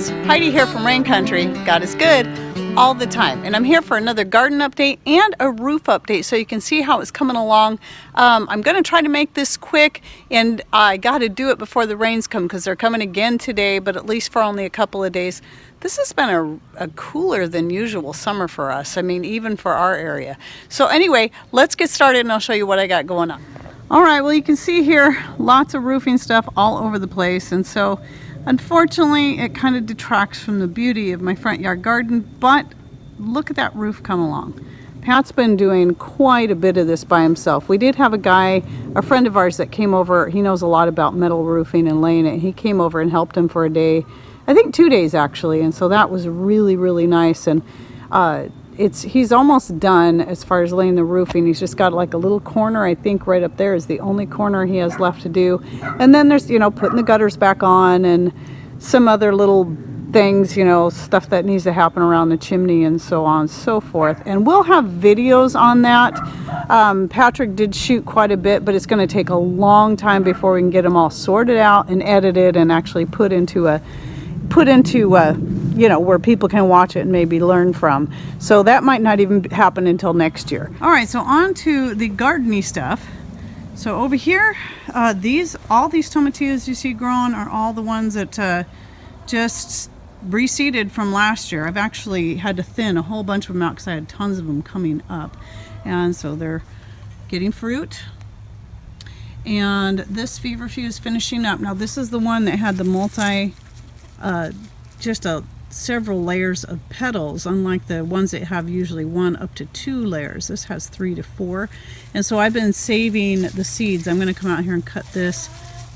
friends, Heidi here from Rain Country. God is good all the time. And I'm here for another garden update and a roof update so you can see how it's coming along. Um, I'm going to try to make this quick and I got to do it before the rains come because they're coming again today, but at least for only a couple of days. This has been a, a cooler than usual summer for us. I mean, even for our area. So anyway, let's get started and I'll show you what I got going on. All right, well, you can see here lots of roofing stuff all over the place. And so Unfortunately, it kind of detracts from the beauty of my front yard garden, but look at that roof come along. Pat's been doing quite a bit of this by himself. We did have a guy, a friend of ours that came over, he knows a lot about metal roofing and laying it. He came over and helped him for a day, I think two days actually, and so that was really, really nice. And uh, it's he's almost done as far as laying the roofing. He's just got like a little corner, I think right up there is the only corner he has left to do. And then there's, you know, putting the gutters back on and some other little things, you know, stuff that needs to happen around the chimney and so on and so forth. And we'll have videos on that. Um, Patrick did shoot quite a bit, but it's going to take a long time before we can get them all sorted out and edited and actually put into a put into a you know, where people can watch it and maybe learn from. So that might not even happen until next year. All right, so on to the gardeny stuff. So over here, uh, these, all these tomatillos you see growing are all the ones that uh, just reseeded from last year. I've actually had to thin a whole bunch of them out because I had tons of them coming up. And so they're getting fruit. And this feverfew is finishing up. Now this is the one that had the multi, uh, just a several layers of petals unlike the ones that have usually one up to two layers. This has three to four. And so I've been saving the seeds. I'm going to come out here and cut this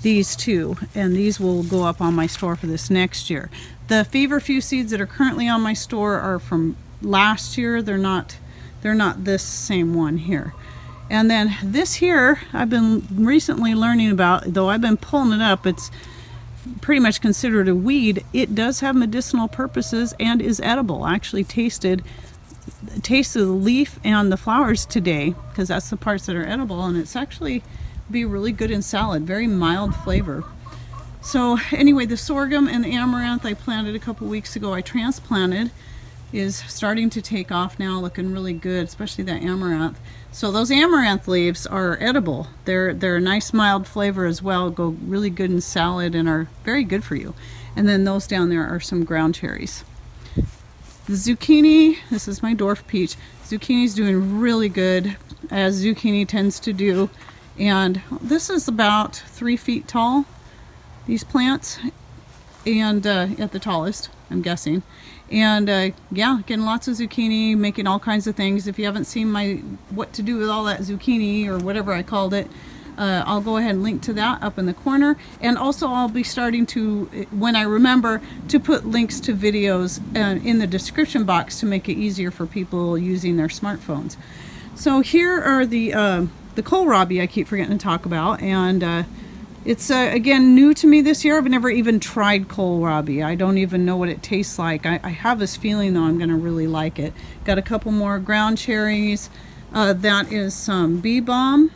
these two and these will go up on my store for this next year. The feverfew seeds that are currently on my store are from last year. They're not they're not this same one here. And then this here I've been recently learning about though I've been pulling it up it's pretty much considered a weed, it does have medicinal purposes and is edible. I actually tasted tasted the leaf and the flowers today because that's the parts that are edible and it's actually be really good in salad, very mild flavor. So anyway, the sorghum and the amaranth I planted a couple weeks ago, I transplanted is starting to take off now, looking really good, especially that amaranth. So those amaranth leaves are edible. They're, they're a nice mild flavor as well, go really good in salad and are very good for you. And then those down there are some ground cherries. The zucchini, this is my dwarf peach. Zucchini is doing really good, as zucchini tends to do. And this is about three feet tall, these plants, and uh, at the tallest, I'm guessing and uh, yeah getting lots of zucchini making all kinds of things. If you haven't seen my what to do with all that zucchini or whatever I called it uh, I'll go ahead and link to that up in the corner. And also I'll be starting to when I remember to put links to videos uh, in the description box to make it easier for people using their smartphones. So here are the uh, the kohlrabi I keep forgetting to talk about. And uh, it's, uh, again, new to me this year. I've never even tried kohlrabi. I don't even know what it tastes like. I, I have this feeling, though, I'm going to really like it. Got a couple more ground cherries. Uh, that is some bee balm.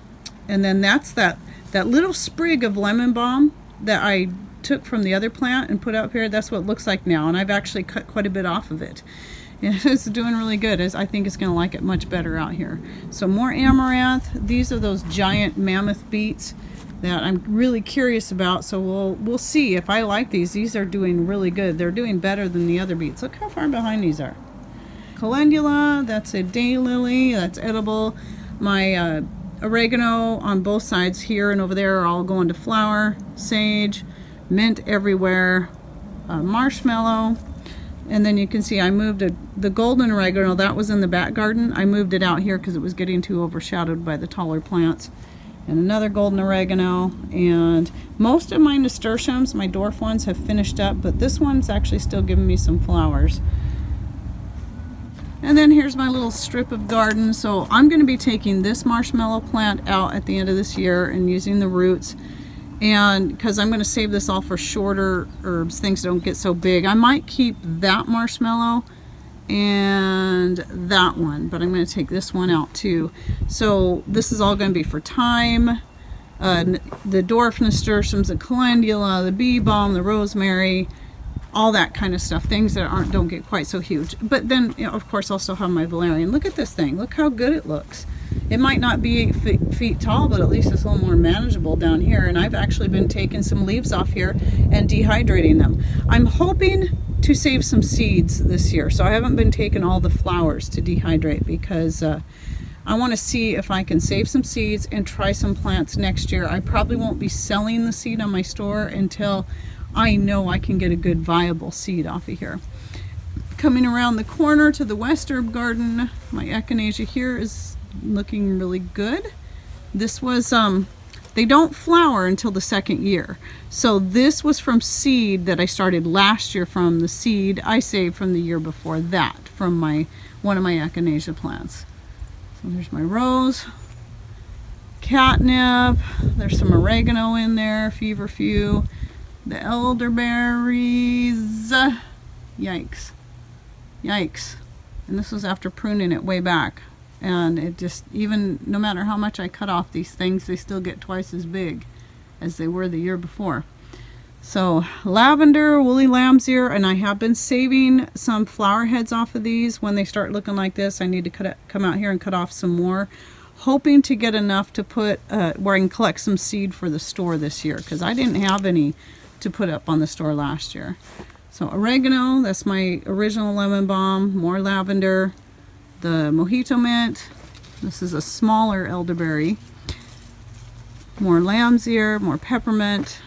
And then that's that, that little sprig of lemon balm that I took from the other plant and put up here. That's what it looks like now. And I've actually cut quite a bit off of it. It's doing really good. I think it's going to like it much better out here. So more amaranth. These are those giant mammoth beets that I'm really curious about. So we'll we'll see if I like these. These are doing really good. They're doing better than the other beets. Look how far behind these are. Calendula, that's a daylily, that's edible. My uh, oregano on both sides here and over there are all going to flower. Sage, mint everywhere, uh, marshmallow. And then you can see I moved a, the golden oregano, that was in the back garden. I moved it out here because it was getting too overshadowed by the taller plants and another golden oregano and most of my nasturtiums my dwarf ones have finished up but this one's actually still giving me some flowers. And then here's my little strip of garden. So I'm going to be taking this marshmallow plant out at the end of this year and using the roots. And because I'm going to save this all for shorter herbs things don't get so big. I might keep that marshmallow and that one but I'm going to take this one out too so this is all going to be for thyme uh, the dwarf nasturtiums the calendula the bee balm the rosemary all that kind of stuff. Things that aren't don't get quite so huge. But then, you know, of course, also have my valerian. Look at this thing. Look how good it looks. It might not be eight feet, feet tall, but at least it's a little more manageable down here. And I've actually been taking some leaves off here and dehydrating them. I'm hoping to save some seeds this year. So I haven't been taking all the flowers to dehydrate because uh, I want to see if I can save some seeds and try some plants next year. I probably won't be selling the seed on my store until I know I can get a good viable seed off of here. Coming around the corner to the west herb garden, my echinacea here is looking really good. This was, um, they don't flower until the second year. So this was from seed that I started last year from the seed I saved from the year before that from my one of my echinacea plants. So there's my rose, catnip, there's some oregano in there, feverfew, the elderberries, yikes, yikes. And this was after pruning it way back and it just even no matter how much I cut off these things they still get twice as big as they were the year before. So lavender woolly lamb's ear and I have been saving some flower heads off of these. When they start looking like this I need to cut it, come out here and cut off some more hoping to get enough to put uh, where I can collect some seed for the store this year because I didn't have any to put up on the store last year. So oregano that's my original lemon balm more lavender the mojito mint. This is a smaller elderberry. More lamb's ear, more peppermint.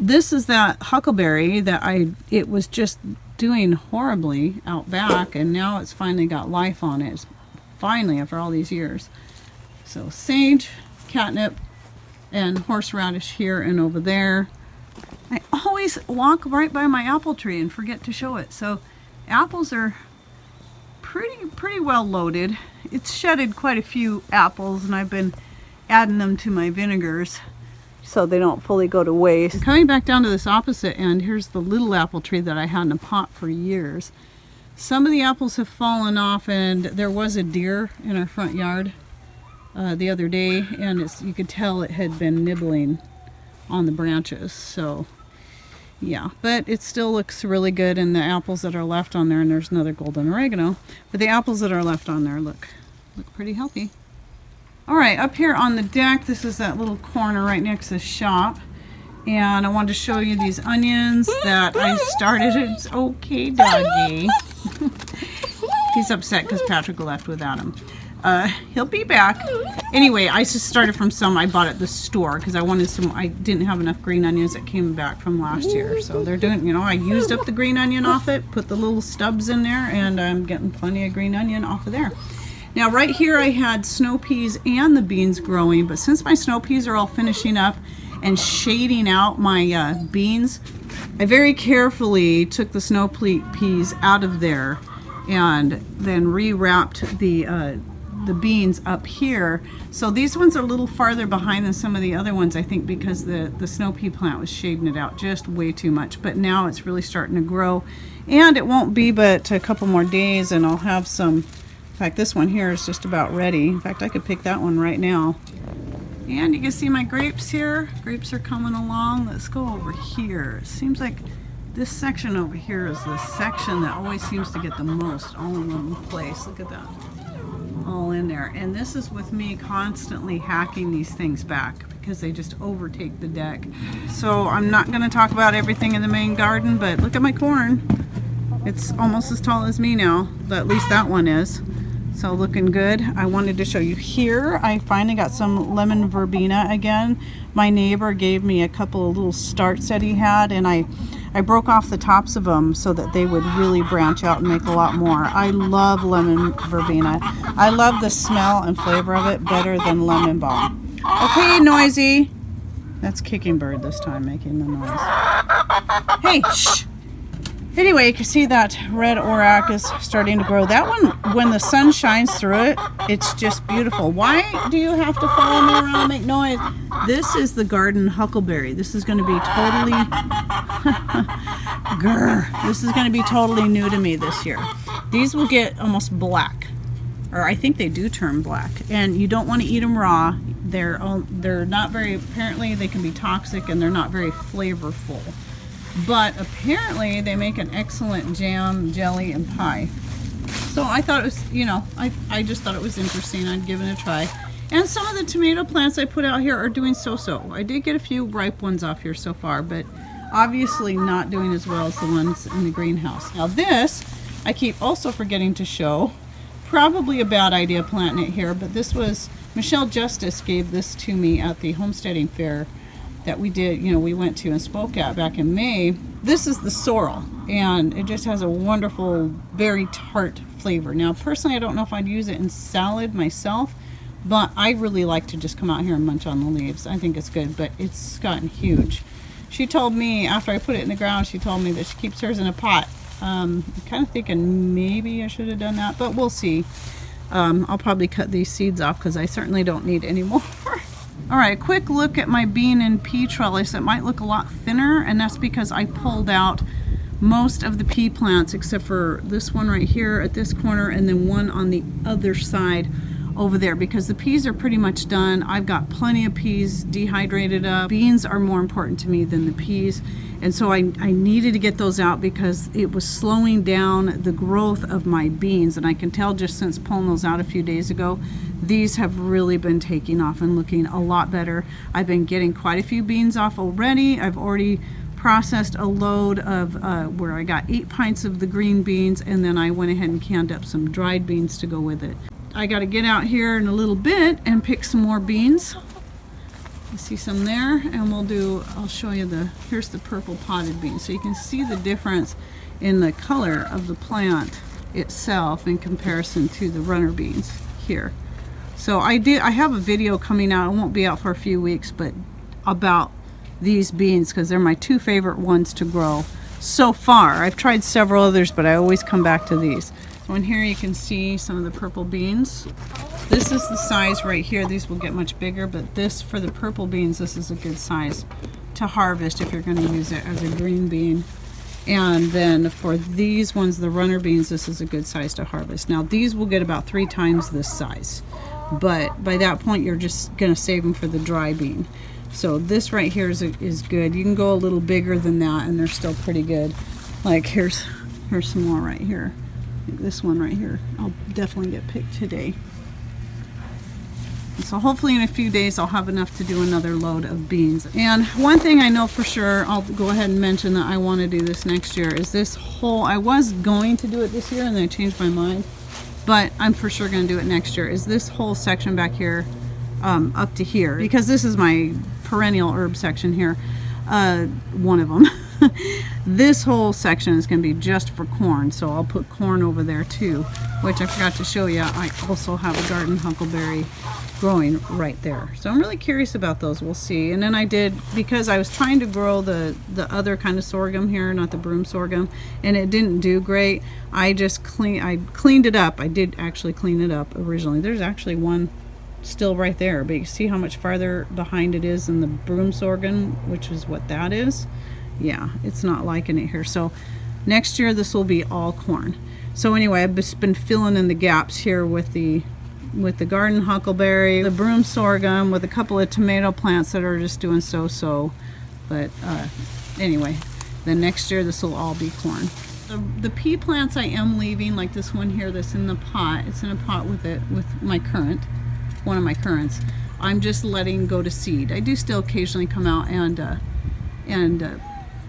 This is that huckleberry that I, it was just doing horribly out back and now it's finally got life on it. Finally after all these years. So sage, catnip, and horseradish here and over there. I always walk right by my apple tree and forget to show it. So apples are pretty pretty well loaded. It's shedded quite a few apples and I've been adding them to my vinegars so they don't fully go to waste. Coming back down to this opposite end, here's the little apple tree that I had in a pot for years. Some of the apples have fallen off and there was a deer in our front yard uh, the other day and you could tell it had been nibbling on the branches. So yeah but it still looks really good and the apples that are left on there and there's another golden oregano but the apples that are left on there look look pretty healthy. All right up here on the deck this is that little corner right next to the shop and I wanted to show you these onions that I started. It's okay doggy. He's upset because Patrick left without him uh, he'll be back. Anyway, I just started from some I bought at the store because I wanted some, I didn't have enough green onions that came back from last year. So they're doing, you know, I used up the green onion off it, put the little stubs in there, and I'm getting plenty of green onion off of there. Now right here I had snow peas and the beans growing, but since my snow peas are all finishing up and shading out my uh, beans, I very carefully took the snow peas out of there and then rewrapped the uh, the beans up here. So these ones are a little farther behind than some of the other ones, I think, because the, the snow pea plant was shading it out just way too much. But now it's really starting to grow. And it won't be but a couple more days and I'll have some, in fact, this one here is just about ready. In fact, I could pick that one right now. And you can see my grapes here. Grapes are coming along. Let's go over here. It seems like this section over here is the section that always seems to get the most all in one place. Look at that all in there. And this is with me constantly hacking these things back because they just overtake the deck. So I'm not going to talk about everything in the main garden, but look at my corn. It's almost as tall as me now, at least that one is. So looking good. I wanted to show you here. I finally got some lemon verbena again. My neighbor gave me a couple of little starts that he had and I I broke off the tops of them so that they would really branch out and make a lot more. I love lemon verbena. I love the smell and flavor of it better than lemon balm. Okay, noisy. That's Kicking Bird this time making the noise. Hey, shh. Anyway, you can see that red orach is starting to grow. That one, when the sun shines through it, it's just beautiful. Why do you have to follow me around and make noise? This is the garden huckleberry. This is going to be totally, grr, this is going to be totally new to me this year. These will get almost black, or I think they do turn black. And you don't want to eat them raw. They're, they're not very, apparently they can be toxic and they're not very flavorful. but apparently they make an excellent jam, jelly, and pie. So I thought it was, you know, I, I just thought it was interesting. I'd give it a try. And some of the tomato plants I put out here are doing so-so. I did get a few ripe ones off here so far, but obviously not doing as well as the ones in the greenhouse. Now this, I keep also forgetting to show. Probably a bad idea planting it here, but this was, Michelle Justice gave this to me at the homesteading fair that we did, you know, we went to and spoke at back in May. This is the sorrel, and it just has a wonderful, very tart flavor. Now, personally, I don't know if I'd use it in salad myself, but I really like to just come out here and munch on the leaves. I think it's good, but it's gotten huge. She told me after I put it in the ground, she told me that she keeps hers in a pot. Um, I'm kind of thinking maybe I should have done that, but we'll see. Um, I'll probably cut these seeds off because I certainly don't need any more. All right, quick look at my bean and pea trellis. It might look a lot thinner, and that's because I pulled out most of the pea plants except for this one right here at this corner and then one on the other side over there because the peas are pretty much done. I've got plenty of peas dehydrated up. Beans are more important to me than the peas. And so I, I needed to get those out because it was slowing down the growth of my beans. And I can tell just since pulling those out a few days ago, these have really been taking off and looking a lot better. I've been getting quite a few beans off already. I've already processed a load of uh, where I got eight pints of the green beans and then I went ahead and canned up some dried beans to go with it. I got to get out here in a little bit and pick some more beans. See some there and we'll do, I'll show you the, here's the purple podded beans. So you can see the difference in the color of the plant itself in comparison to the runner beans here. So I did, I have a video coming out, it won't be out for a few weeks, but about these beans because they're my two favorite ones to grow so far. I've tried several others, but I always come back to these. So in here you can see some of the purple beans. This is the size right here. These will get much bigger, but this, for the purple beans, this is a good size to harvest if you're going to use it as a green bean. And then for these ones, the runner beans, this is a good size to harvest. Now these will get about three times this size, but by that point you're just going to save them for the dry bean. So this right here is, is good. You can go a little bigger than that and they're still pretty good. Like here's, here's some more right here this one right here. I'll definitely get picked today. So hopefully in a few days I'll have enough to do another load of beans. And one thing I know for sure, I'll go ahead and mention that I want to do this next year, is this whole, I was going to do it this year and then I changed my mind, but I'm for sure going to do it next year, is this whole section back here um, up to here. Because this is my perennial herb section here, uh, one of them. this whole section is going to be just for corn, so I'll put corn over there too, which I forgot to show you. I also have a garden huckleberry growing right there. So I'm really curious about those. We'll see. And then I did, because I was trying to grow the, the other kind of sorghum here, not the broom sorghum, and it didn't do great. I just clean, I cleaned it up. I did actually clean it up originally. There's actually one still right there, but you see how much farther behind it is than the broom sorghum, which is what that is yeah, it's not liking it here. So next year this will be all corn. So anyway, I've just been filling in the gaps here with the with the garden huckleberry, the broom sorghum, with a couple of tomato plants that are just doing so-so. But uh, anyway, then next year this will all be corn. The, the pea plants I am leaving, like this one here that's in the pot. It's in a pot with it, with my currant, one of my currants. I'm just letting go to seed. I do still occasionally come out and uh, and uh,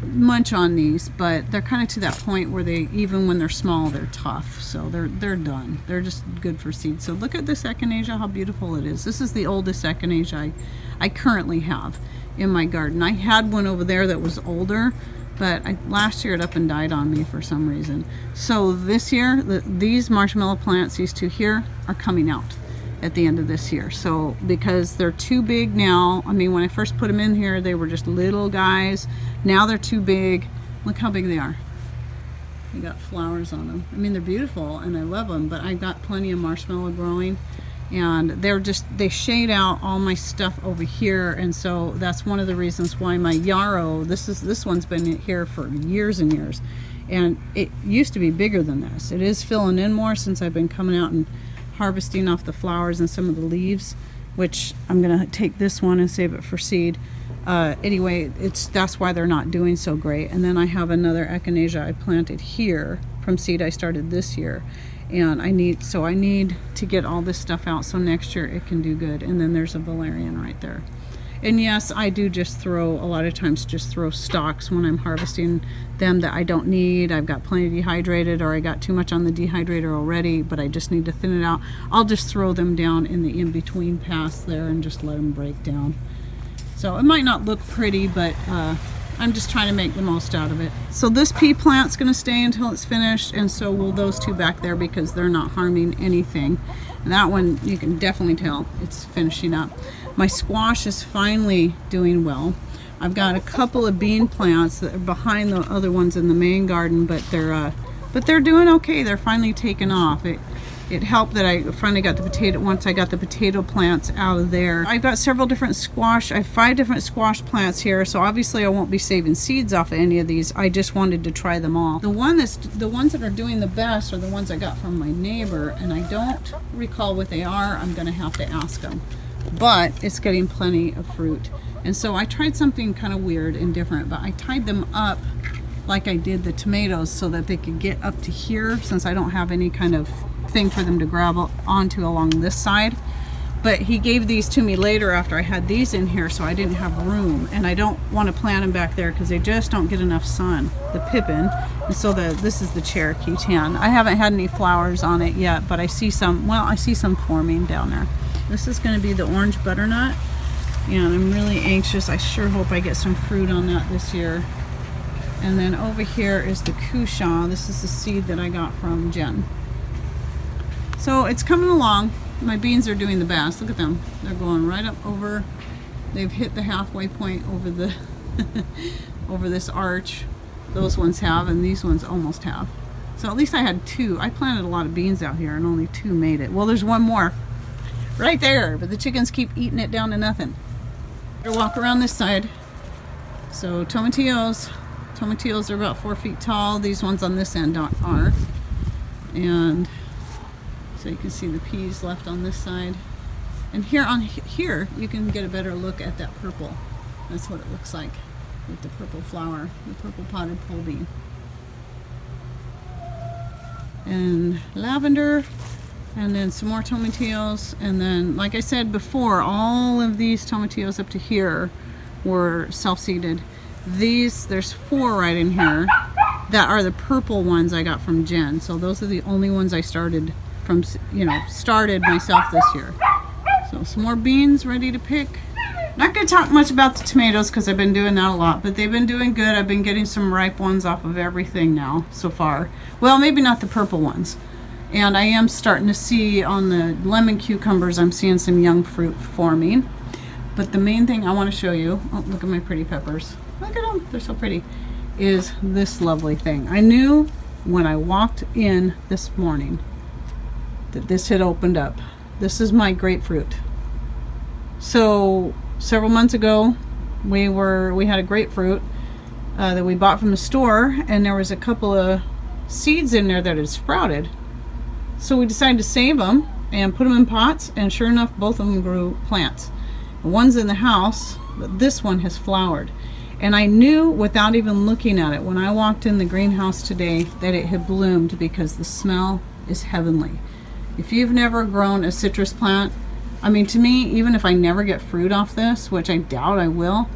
munch on these, but they're kind of to that point where they, even when they're small, they're tough. So they're they're done. They're just good for seed. So look at this echinacea, how beautiful it is. This is the oldest echinacea I, I currently have in my garden. I had one over there that was older, but I, last year it up and died on me for some reason. So this year, the, these marshmallow plants, these two here, are coming out at the end of this year. So because they're too big now, I mean when I first put them in here they were just little guys. Now they're too big. Look how big they are. They got flowers on them. I mean they're beautiful and I love them but I've got plenty of marshmallow growing and they're just they shade out all my stuff over here and so that's one of the reasons why my yarrow this is this one's been here for years and years and it used to be bigger than this it is filling in more since I've been coming out and harvesting off the flowers and some of the leaves, which I'm going to take this one and save it for seed. uh, anyway, it's that's why they're not doing so great. And then I have another echinacea I planted here from seed I started this year. And I need, so I need to get all this stuff out so next year it can do good. And then there's a valerian right there. And yes, I do just throw, a lot of times just throw stalks when I'm harvesting them that I don't need. I've got plenty dehydrated or I got too much on the dehydrator already, but I just need to thin it out. I'll just throw them down in the in-between pass there and just let them break down. So it might not look pretty, but uh, I'm just trying to make the most out of it. So this pea plant's gonna stay until it's finished, and so will those two back there because they're not harming anything. And that one, you can definitely tell it's finishing up. My squash is finally doing well. I've got a couple of bean plants that are behind the other ones in the main garden, but they're uh, but they're doing okay. They're finally taking off. It, it helped that I finally got the potato, once I got the potato plants out of there. I've got several different squash, I have five different squash plants here, so obviously I won't be saving seeds off of any of these. I just wanted to try them all. The one that's, the ones that are doing the best are the ones I got from my neighbor, and I don't recall what they are. I'm gonna have to ask them. But it's getting plenty of fruit. And so I tried something kind of weird and different, but I tied them up like I did the tomatoes so that they could get up to here since I don't have any kind of thing for them to grab onto along this side. But he gave these to me later after I had these in here so I didn't have room. And I don't want to plant them back there because they just don't get enough sun, the pippin. And so the, this is the Cherokee tan. I haven't had any flowers on it yet, but I see some, well, I see some forming down there. This is going to be the orange butternut. And I'm really anxious. I sure hope I get some fruit on that this year. And then over here is the cushaw. This is the seed that I got from Jen. So it's coming along. My beans are doing the best. Look at them. They're going right up over. They've hit the halfway point over the over this arch. Those ones have, and these ones almost have. So at least I had two. I planted a lot of beans out here, and only two made it. Well, there's one more right there, but the chickens keep eating it down to nothing. Walk around this side. So tomatillos, tomatillos are about four feet tall. These ones on this end are. And so you can see the peas left on this side. And here on here, you can get a better look at that purple. That's what it looks like with the purple flower, the purple podded pole bean. And lavender, and then some more tomatillos. And then, like I said before, all of these tomatillos up to here were self-seeded. These, there's four right in here that are the purple ones I got from Jen. So those are the only ones I started from, you know, started myself this year. So some more beans ready to pick. Not going to talk much about the tomatoes because I've been doing that a lot, but they've been doing good. I've been getting some ripe ones off of everything now so far. Well, maybe not the purple ones. And I am starting to see on the lemon cucumbers, I'm seeing some young fruit forming. But the main thing I want to show you, oh, look at my pretty peppers. Look at them, they're so pretty, is this lovely thing. I knew when I walked in this morning that this had opened up. This is my grapefruit. So several months ago, we were we had a grapefruit uh, that we bought from the store, and there was a couple of seeds in there that had sprouted. So we decided to save them and put them in pots, and sure enough, both of them grew plants. One's in the house, but this one has flowered. And I knew without even looking at it when I walked in the greenhouse today that it had bloomed because the smell is heavenly. If you've never grown a citrus plant, I mean, to me, even if I never get fruit off this, which I doubt I will,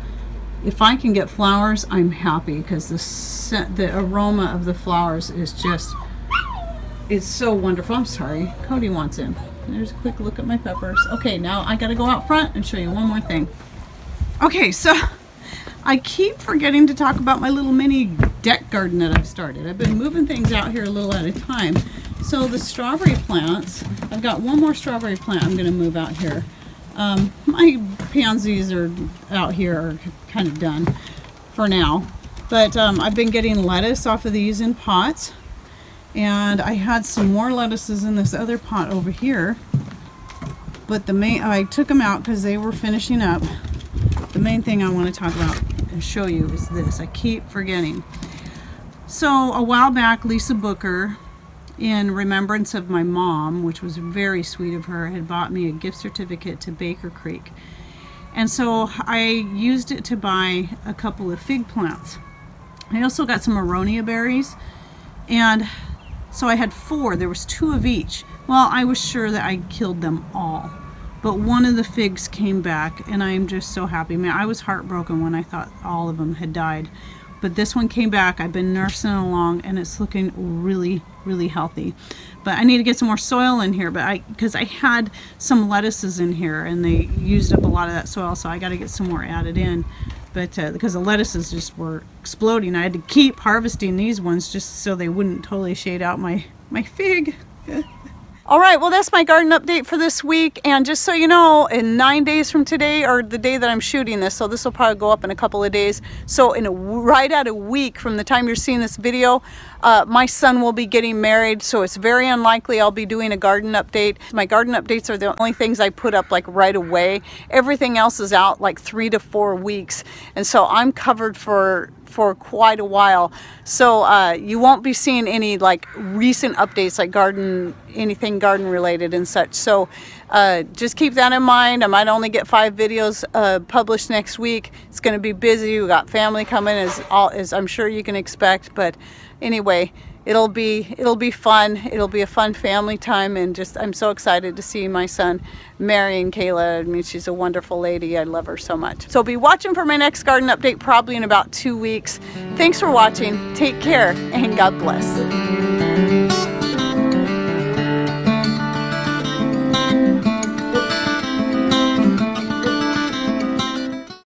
if I can get flowers, I'm happy because the scent, the aroma of the flowers is just, it's so wonderful. I'm sorry, Cody wants in. There's a quick look at my peppers. Okay, now I gotta go out front and show you one more thing. Okay, so I keep forgetting to talk about my little mini deck garden that I've started. I've been moving things out here a little at a time. So the strawberry plants, I've got one more strawberry plant I'm to move out here. Um, my pansies are out here are kind of done for now. But um, I've been getting lettuce off of these in pots. And I had some more lettuces in this other pot over here. But the main, I took them out because they were finishing up. The main thing I want to talk about and show you is this. I keep forgetting. So a while back, Lisa Booker in remembrance of my mom, which was very sweet of her, had bought me a gift certificate to Baker Creek. And so I used it to buy a couple of fig plants. I also got some aronia berries and so I had four. There was two of each. Well, I was sure that I killed them all. But one of the figs came back and I am just so happy. Man, I was heartbroken when I thought all of them had died. But this one came back. I've been nursing along and it's looking really, really healthy. But I need to get some more soil in here but I because I had some lettuces in here and they used up a lot of that soil so I got to get some more added in but uh, because the lettuces just were exploding. I had to keep harvesting these ones just so they wouldn't totally shade out my my fig all right, well, that's my garden update for this week. And just so you know, in nine days from today, or the day that I'm shooting this, so this will probably go up in a couple of days. So in a, right at a week from the time you're seeing this video, uh, my son will be getting married. So it's very unlikely I'll be doing a garden update. My garden updates are the only things I put up like right away. Everything else is out like three to four weeks. And so I'm covered for for quite a while. So uh, you won't be seeing any like recent updates like garden, anything garden related and such. So uh, just keep that in mind. I might only get five videos uh, published next week. It's going to be busy. We got family coming as all as I'm sure you can expect. But anyway, it'll be it'll be fun. It'll be a fun family time and just I'm so excited to see my son marrying Kayla. I mean she's a wonderful lady. I love her so much. So be watching for my next garden update probably in about two weeks. Thanks for watching. Take care and God bless